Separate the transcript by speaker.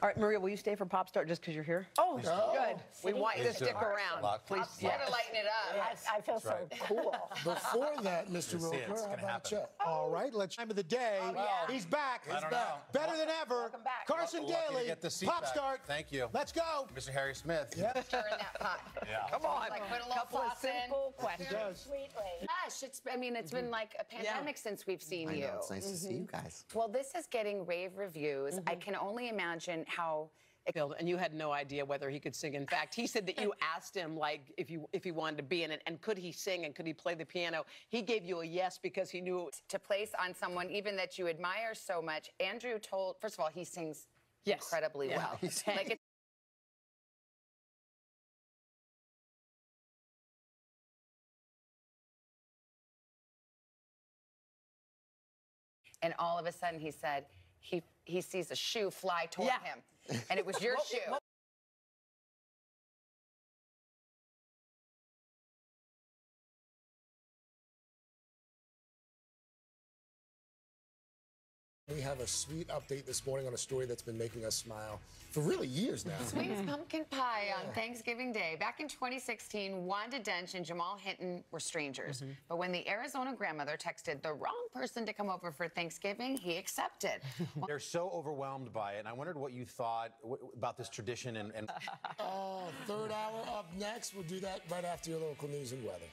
Speaker 1: All right, Maria, will you stay for Pop Start just because you're here?
Speaker 2: Oh,
Speaker 1: Good. We want you to stick around. Please.
Speaker 3: please.
Speaker 1: Yeah.
Speaker 4: to lighten it up.
Speaker 2: I, I feel so
Speaker 3: right.
Speaker 2: cool.
Speaker 5: Before that, Mr.
Speaker 3: Let's see it.
Speaker 5: Roker, how about
Speaker 3: happen.
Speaker 5: you? All oh. right, let's time of the day.
Speaker 2: Oh, yeah.
Speaker 5: He's back.
Speaker 3: I don't know.
Speaker 5: Better than ever.
Speaker 2: Welcome back.
Speaker 5: Carson
Speaker 3: Lucky
Speaker 5: Daly,
Speaker 3: get the seat
Speaker 5: Pop
Speaker 3: back. Thank you.
Speaker 5: Let's go.
Speaker 3: Mr. Harry Smith.
Speaker 5: Yeah.
Speaker 4: Stir in that pot.
Speaker 3: Yeah.
Speaker 1: Come on.
Speaker 4: Like, put a little
Speaker 1: Couple of
Speaker 4: sauce in.
Speaker 1: simple questions.
Speaker 5: does.
Speaker 2: Sweetly.
Speaker 4: Gosh, it's. I mean, it's been like a pandemic since we've seen
Speaker 6: I
Speaker 4: you.
Speaker 6: know, it's nice to see mm-hmm. you guys.
Speaker 4: Well, this is getting rave reviews. I mm-hmm. can only imagine how.
Speaker 1: And you had no idea whether he could sing. In fact, he said that you asked him like if you if he wanted to be in it and could he sing and could he play the piano. He gave you a yes because he knew.
Speaker 4: to place on someone even that you admire so much. Andrew told, first of all, he sings
Speaker 1: Yes.
Speaker 4: incredibly
Speaker 1: Yeah.
Speaker 4: well. Like and all of a sudden he said he he sees a shoe fly toward
Speaker 1: Yeah.
Speaker 4: him, and it was your shoe.
Speaker 5: We have a sweet update this morning on a story that's been making us smile for really years now.
Speaker 4: Sweet pumpkin pie on Thanksgiving Day. Back in 2016, Wanda Dench and Jamal Hinton were strangers. Mm-hmm. But when the Arizona grandmother texted the wrong person to come over for Thanksgiving, he accepted.
Speaker 3: They're so overwhelmed by it, and I wondered what you thought about this tradition and, and
Speaker 5: Oh, third hour up next. We'll do that right after your local news and weather.